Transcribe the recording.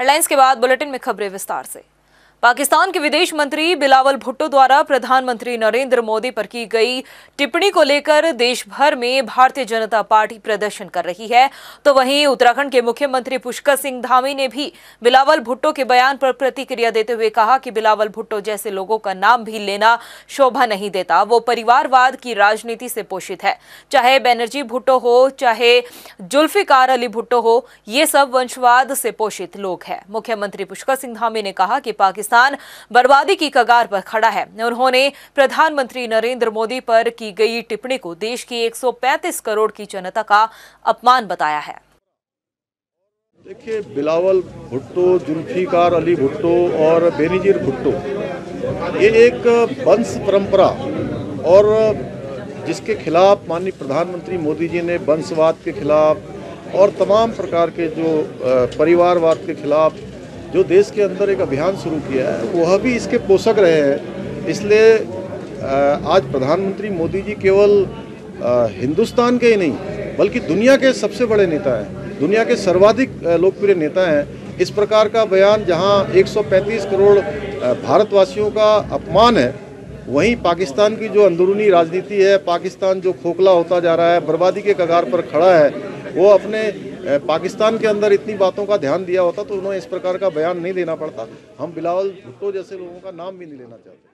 Headlines के बाद bulletin में खबरें विस्तार से। पाकिस्तान के विदेश मंत्री बिलावल भुट्टो द्वारा प्रधानमंत्री नरेंद्र मोदी पर की गई टिप्पणी को लेकर देश भर में भारतीय जनता पार्टी प्रदर्शन कर रही है। तो वहीं उत्तराखंड के मुख्यमंत्री पुष्कर सिंह धामी ने भी बिलावल भुट्टो के बयान पर प्रतिक्रिया देते हुए कहा कि बिलावल भुट्टो जैसे लोगों का नाम भी लेना शोभा नहीं देता। वो परिवारवाद की राजनीति से पोषित है। चाहे बैनर्जी भुट्टो हो, चाहे जुल्फिकार अली भुट्टो हो, ये सब वंशवाद से पोषित लोग हैं। मुख्यमंत्री पुष्कर सिंह धामी ने कहा कि पाकिस्तान पाकिस्तान बर्बादी की कगार पर खड़ा है। उन्होंने प्रधानमंत्री नरेंद्र मोदी पर की गई टिप्पणी को देश की 135 करोड़ की जनता का अपमान बताया है। देखिए, बिलावल भुट्टो, जुल्फिकार अली भुट्टो और बेनीजीर भुट्टो, ये एक वंश परंपरा और जिसके खिलाफ माननीय प्रधानमंत्री मोदी जी ने वंशवाद के खिलाफ और तमाम प्रकार के जो परिवारवाद के खिलाफ जो देश के अंदर एक अभियान शुरू किया है, वह भी इसके पोषक रहे हैं। इसलिए आज प्रधानमंत्री मोदी जी केवल हिंदुस्तान के ही नहीं, बल्कि दुनिया के सबसे बड़े नेता हैं, दुनिया के सर्वाधिक लोकप्रिय नेता हैं। इस प्रकार का बयान जहाँ 135 करोड़ भारतवासियों का अपमान है, वहीं पाकिस्तान की जो अंदरूनी राजनीति है, पाकिस्तान जो खोखला होता जा रहा है, बर्बादी के कगार पर खड़ा है, वो अपने पाकिस्तान के अंदर इतनी बातों का ध्यान दिया होता तो उन्हें इस प्रकार का बयान नहीं देना पड़ता। हम बिलावल भुट्टो जैसे लोगों का नाम भी नहीं लेना चाहते।